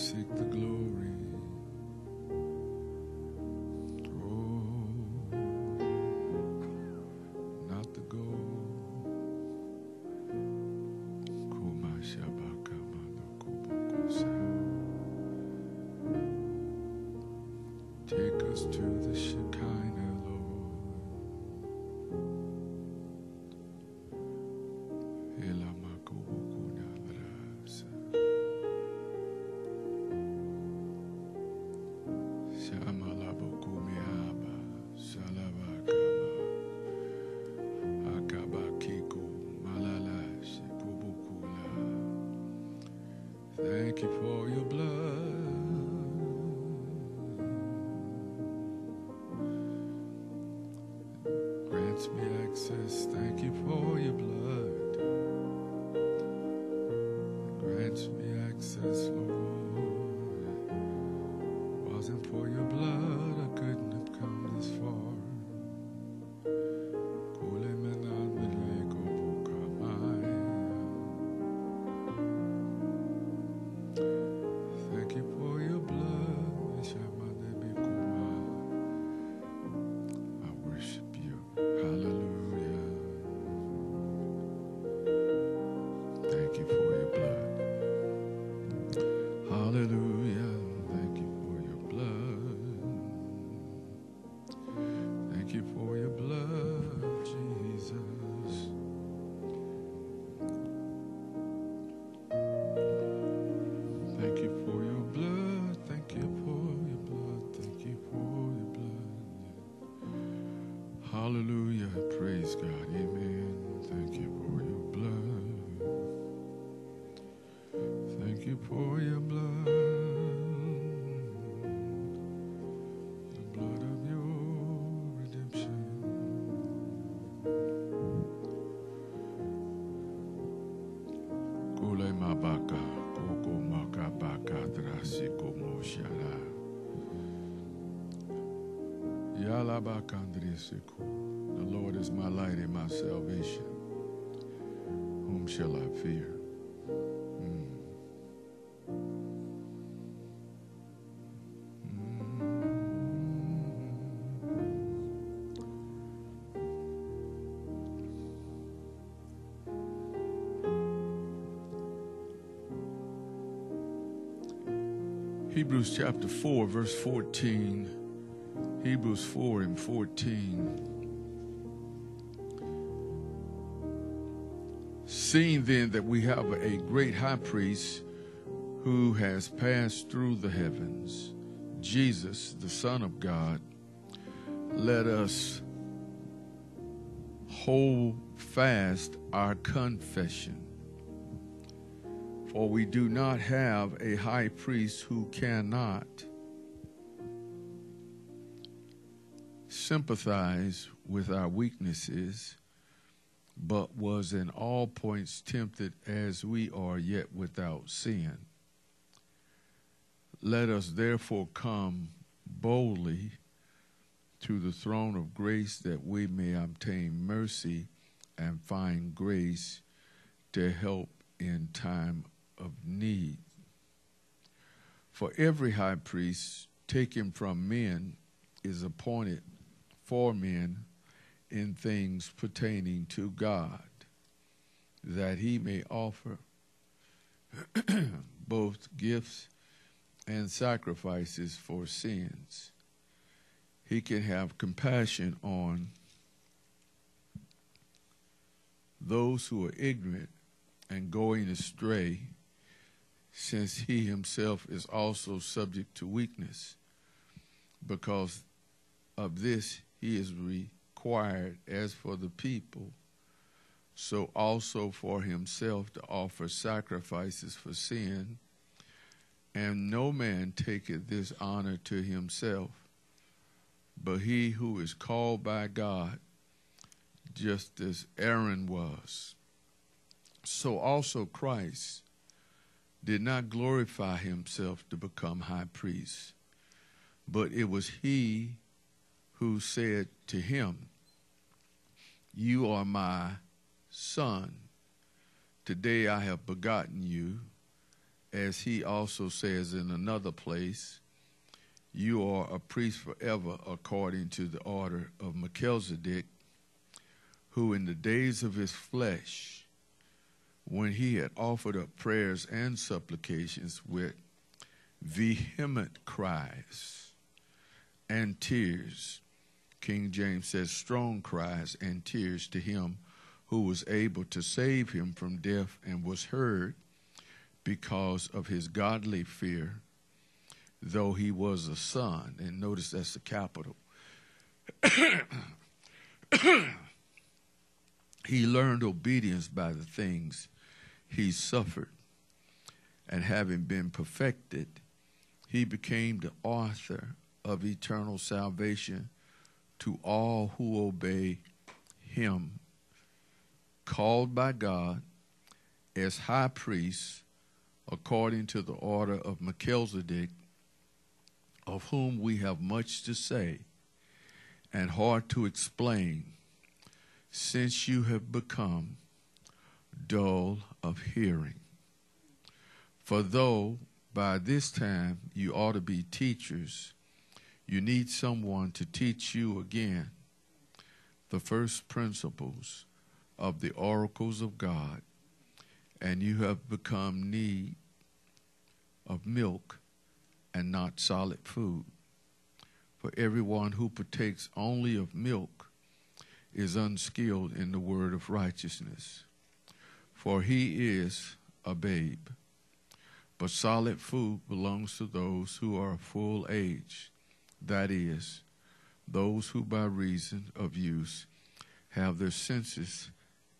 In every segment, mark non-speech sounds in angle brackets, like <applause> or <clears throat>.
música. Thank you for The Lord is my light and my salvation. Whom shall I fear? Mm. Hebrews chapter 4, verse 14. Hebrews 4 and 14. Seeing then that we have a great high priest who has passed through the heavens, Jesus, the Son of God, let us hold fast our confession. For we do not have a high priest who cannot sympathize with our weaknesses, but was in all points tempted as we are, yet without sin. Let us therefore come boldly to the throne of grace that we may obtain mercy and find grace to help in time of need. For every high priest taken from men is appointed for men in things pertaining to God, that he may offer <clears throat> both gifts and sacrifices for sins. He can have compassion on those who are ignorant and going astray, since he himself is also subject to weakness. Because of this, he is required, as for the people, so also for himself to offer sacrifices for sin. And no man taketh this honor to himself, but he who is called by God, just as Aaron was. So also Christ did not glorify himself to become high priest, but it was he who said to him, You are my son. Today I have begotten you. as he also says in another place, you are a priest forever according to the order of Melchizedek, who in the days of his flesh, when he had offered up prayers and supplications with vehement cries and tears, King James says strong cries and tears to him who was able to save him from death and was heard because of his godly fear, though he was a son. And notice that's the capital. <coughs> he learned obedience by the things he suffered. And having been perfected, he became the author of eternal salvation to all who obey him, called by God as high priest according to the order of Melchizedek, of whom we have much to say and hard to explain, since you have become dull of hearing. For though by this time you ought to be teachers, you need someone to teach you again the first principles of the oracles of God, and you have become need of milk and not solid food. For everyone who partakes only of milk is unskilled in the word of righteousness, for he is a babe. But solid food belongs to those who are full age, that is, those who by reason of use have their senses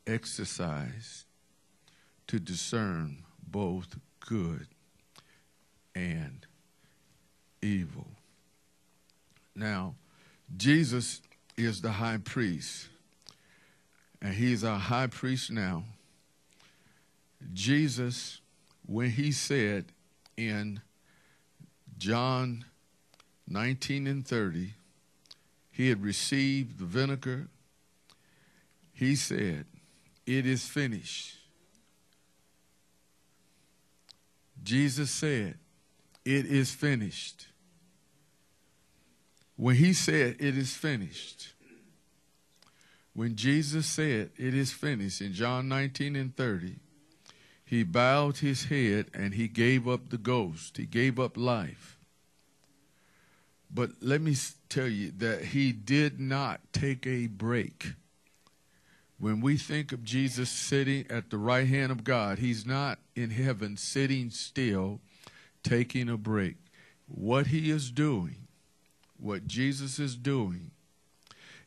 exercised to discern both good and evil. Now, Jesus is the high priest, and he's our high priest now. Jesus, when he said in John 19 and 30, he had received the vinegar, he said, It is finished. Jesus said, It is finished. When he said, It is finished, when Jesus said, It is finished in John 19 and 30, he bowed his head and he gave up the ghost. He gave up life. But let me tell you that he did not take a break. When we think of Jesus sitting at the right hand of God, he's not in heaven sitting still, taking a break. What he is doing, what Jesus is doing,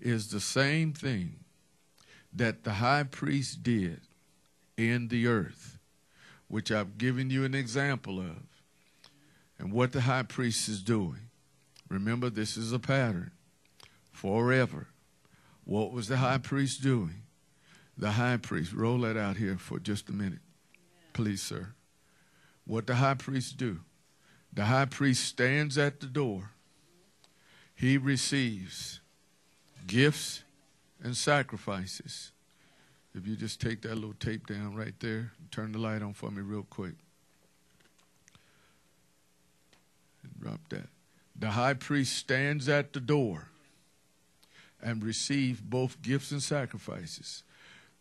is the same thing that the high priest did in the earth, which I've given you an example of. And what the high priest is doing. Remember, this is a pattern forever. What was the high priest doing? The high priest, roll that out here for just a minute, please, sir. What the high priest do? The high priest stands at the door. He receives gifts and sacrifices. If you just take that little tape down right there, turn the light on for me real quick. Drop that. The high priest stands at the door and receives both gifts and sacrifices.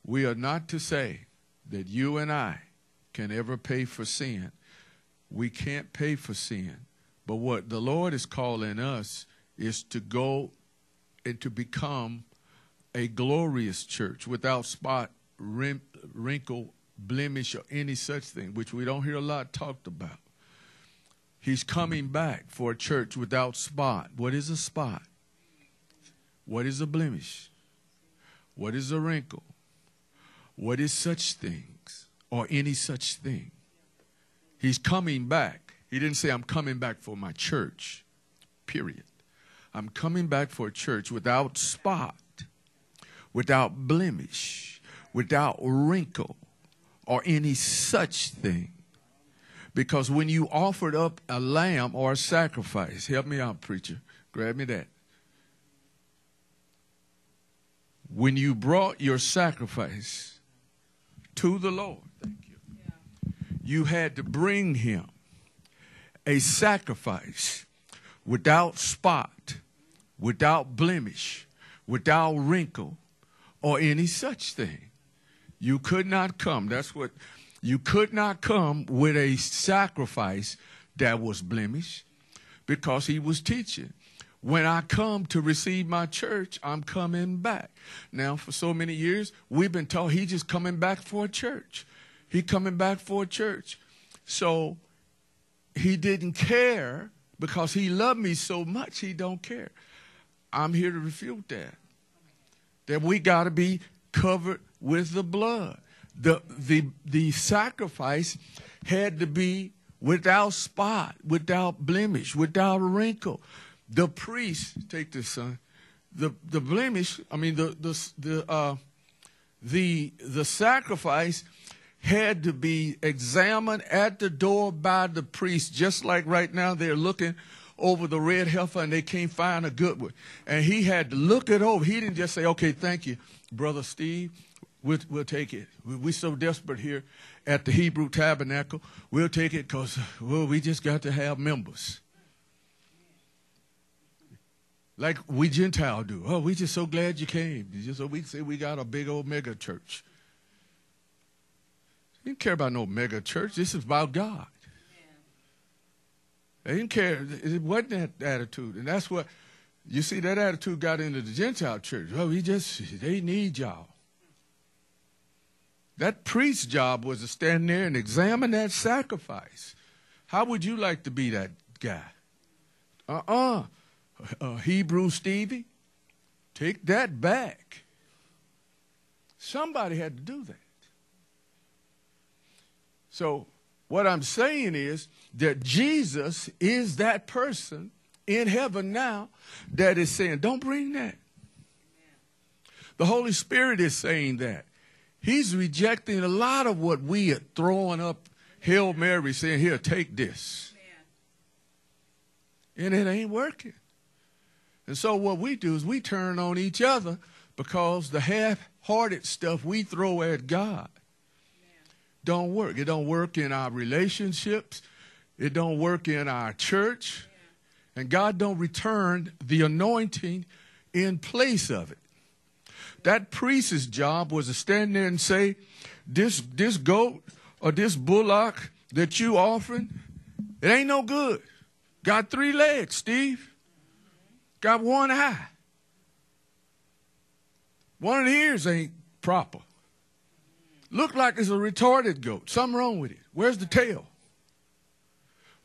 We are not to say that you and I can ever pay for sin. We can't pay for sin. But what the Lord is calling us is to go and to become a glorious church without spot, wrinkle, blemish, or any such thing, which we don't hear a lot talked about. He's coming back for a church without spot. What is a spot? What is a blemish? What is a wrinkle? What is such things or any such thing? He's coming back. He didn't say, I'm coming back for my church, period. I'm coming back for a church without spot, without blemish, without wrinkle, or any such thing. Because when you offered up a lamb or a sacrifice, help me out, preacher, grab me that. When you brought your sacrifice to the Lord, thank you, you had to bring him a sacrifice without spot, without blemish, without wrinkle, or any such thing. You could not come. That's what you could not come with a sacrifice that was blemished because he was teaching. When I come to receive my church, I'm coming back. Now, for so many years, we've been told he's just coming back for a church. He coming back for a church. So he didn't care because he loved me so much, he don't care. I'm here to refute that. That we got to be covered with the blood. The, the, the sacrifice had to be without spot, without blemish, without wrinkle. The priest, take this, son. The, the blemish, I mean, the, the, the, uh, the, the sacrifice had to be examined at the door by the priest, just like right now they're looking over the red heifer and they can't find a good one. And he had to look it over. He didn't just say, okay, thank you, Brother Steve. We'll, we'll take it. We're so desperate here at the Hebrew Tabernacle. We'll take it because, well, we just got to have members. Like we Gentile do. Oh, we just so glad you came. Just so we say we got a big old mega church. He didn't care about no mega church. This is about God. They didn't care. It wasn't that attitude. And that's what, you see, that attitude got into the Gentile church. Oh, we just, they need y'all. That priest's job was to stand there and examine that sacrifice. How would you like to be that guy? Uh-uh. Uh, Hebrew Stevie, take that back. Somebody had to do that. So, what I'm saying is that Jesus is that person in heaven now that is saying, don't bring that. The Holy Spirit is saying that. He's rejecting a lot of what we are throwing up Hail Mary saying, here, take this. And it ain't working. And so what we do is we turn on each other because the half-hearted stuff we throw at God don't work. It don't work in our relationships. It don't work in our church. And God don't return the anointing in place of it. That priest's job was to stand there and say, this, this goat or this bullock that you offering, it ain't no good. Got three legs, Steve. Got one eye. One of the ears ain't proper. Look like it's a retarded goat. Something wrong with it. Where's the tail?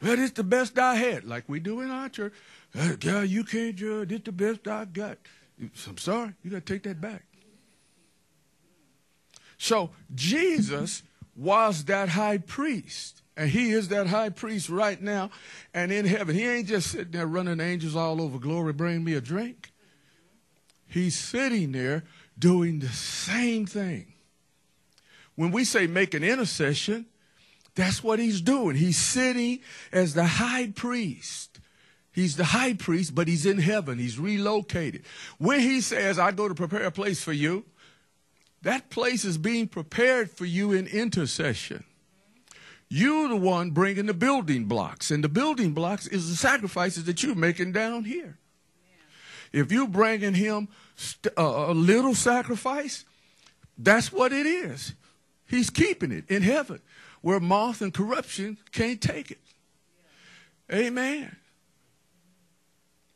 Well, it's the best I had, like we do in our church. Uh, God, you can't judge. It's the best I got. I'm sorry. You got to take that back. So Jesus was that high priest. And he is that high priest right now and in heaven. He ain't just sitting there running angels all over glory, bring me a drink. He's sitting there doing the same thing. When we say make an intercession, that's what he's doing. He's sitting as the high priest. He's the high priest, but he's in heaven. He's relocated. When he says, I go to prepare a place for you, that place is being prepared for you in intercession. You're the one bringing the building blocks, and the building blocks is the sacrifices that you're making down here. If you're bringing him uh, a little sacrifice, that's what it is. He's keeping it in heaven where moth and corruption can't take it. Amen.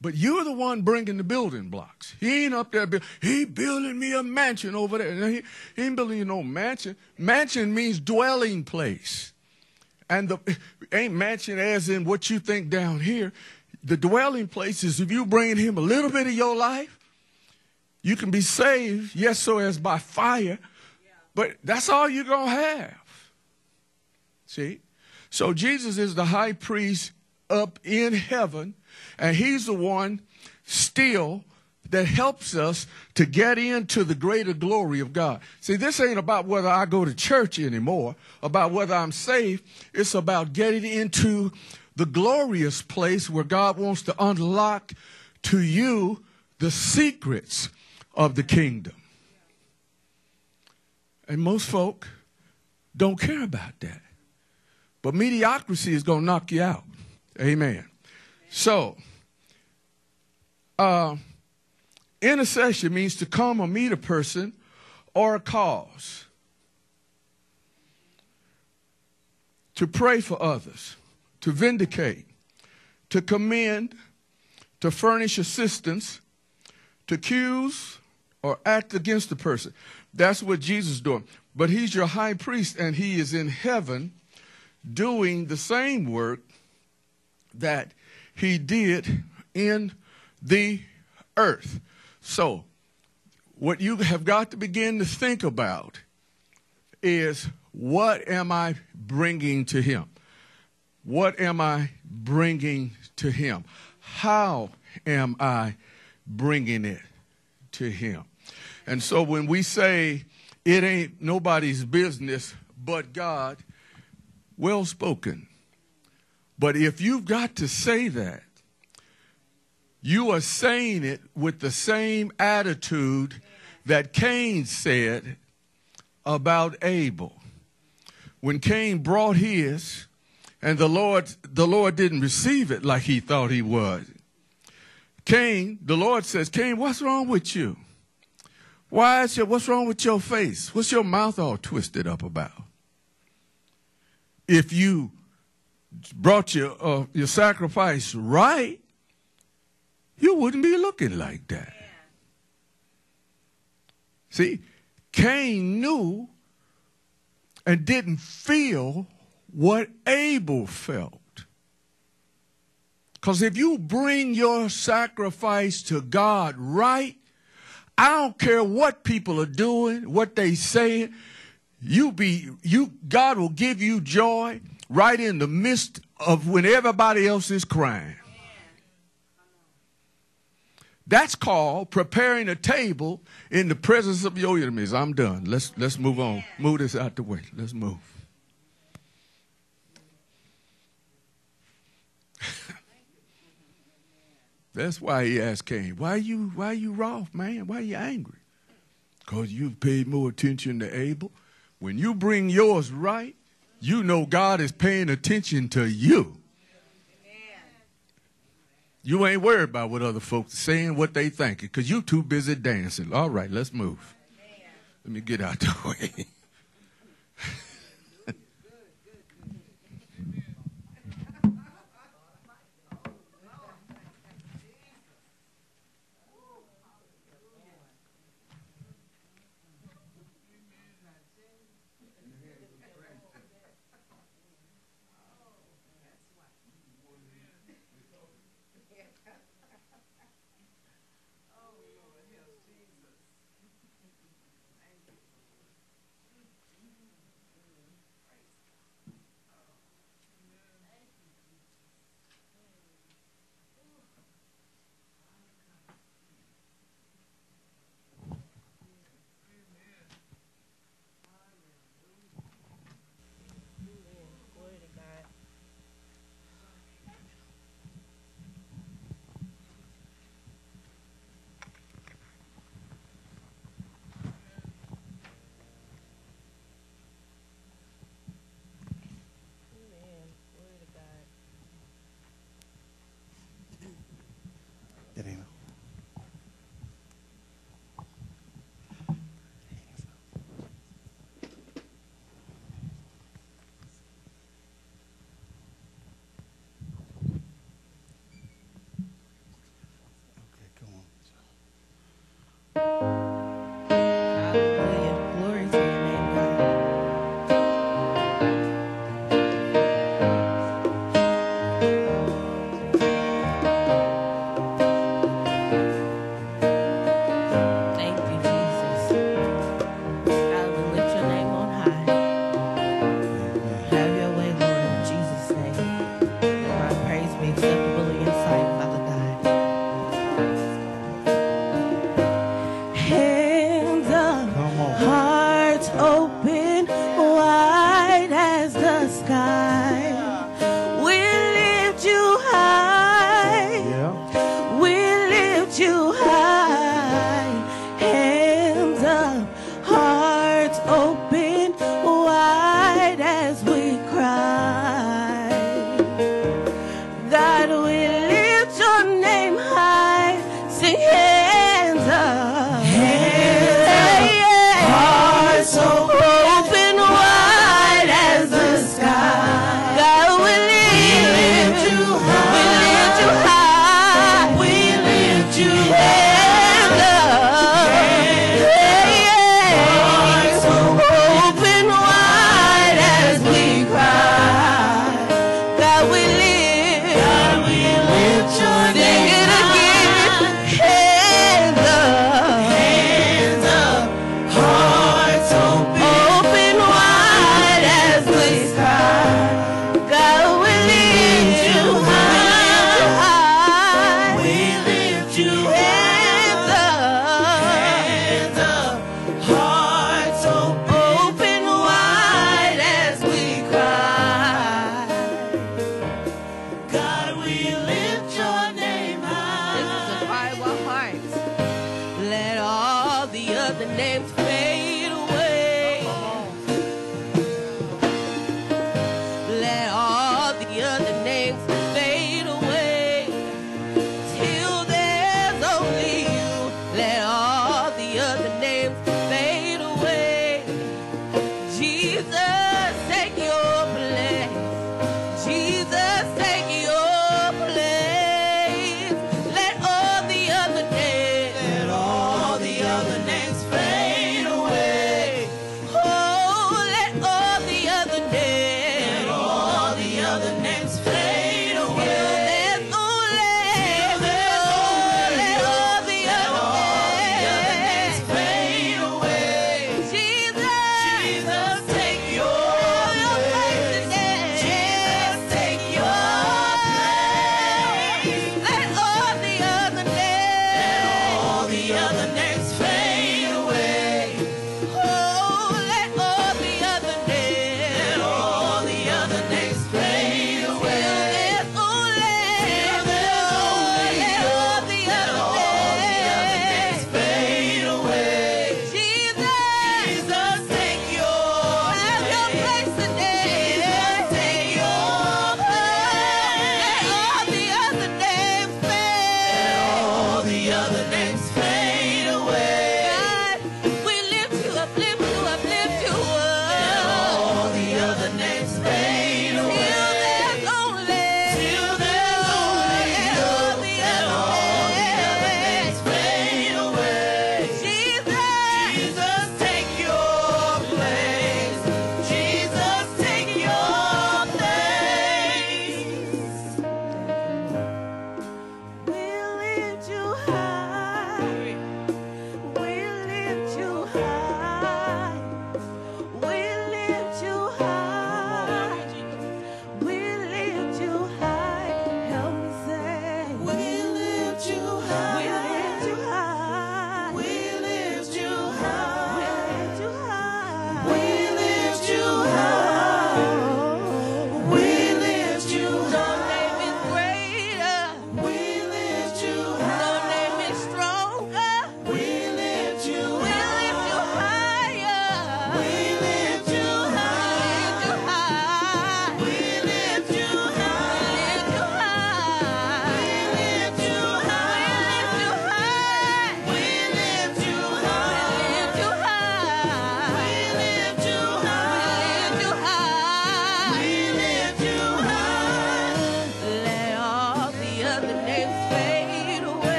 But you're the one bringing the building blocks. He ain't up there. He building me a mansion over there. He, he ain't building you no mansion. Mansion means dwelling place. And the ain't mansion as in what you think down here. The dwelling place is if you bring him a little bit of your life, you can be saved, yes, so as by fire, but that's all you're going to have. See? So Jesus is the high priest up in heaven, and he's the one still that helps us to get into the greater glory of God. See, this ain't about whether I go to church anymore, about whether I'm saved. It's about getting into the glorious place where God wants to unlock to you the secrets of the kingdom. And most folk don't care about that. But mediocrity is going to knock you out. Amen. So, uh, intercession means to come or meet a person or a cause, to pray for others, to vindicate, to commend, to furnish assistance, to accuse or act against the person. That's what Jesus is doing. But he's your high priest and he is in heaven doing the same work that he did in the earth. So, what you have got to begin to think about is what am I bringing to him? What am I bringing to him? How am I bringing it to him? And so when we say it ain't nobody's business but God, well spoken. But if you've got to say that, you are saying it with the same attitude that Cain said about Abel. When Cain brought his, and the Lord, the Lord didn't receive it like he thought he would. Cain, the Lord says, Cain, what's wrong with you? Why is your, what's wrong with your face? What's your mouth all twisted up about? If you brought your, uh, your sacrifice right, you wouldn't be looking like that. See, Cain knew and didn't feel what Abel felt. Because if you bring your sacrifice to God right, I don't care what people are doing, what they saying, you be you God will give you joy right in the midst of when everybody else is crying. That's called preparing a table in the presence of your enemies. I'm done. Let's let's move on. Move this out the way. Let's move. <laughs> That's why he asked Cain, why you why you wroth, man? Why you angry? Because you've paid more attention to Abel. When you bring yours right, you know God is paying attention to you. You ain't worried about what other folks are saying, what they thinking, because you too busy dancing. All right, let's move. Let me get out the <laughs> way.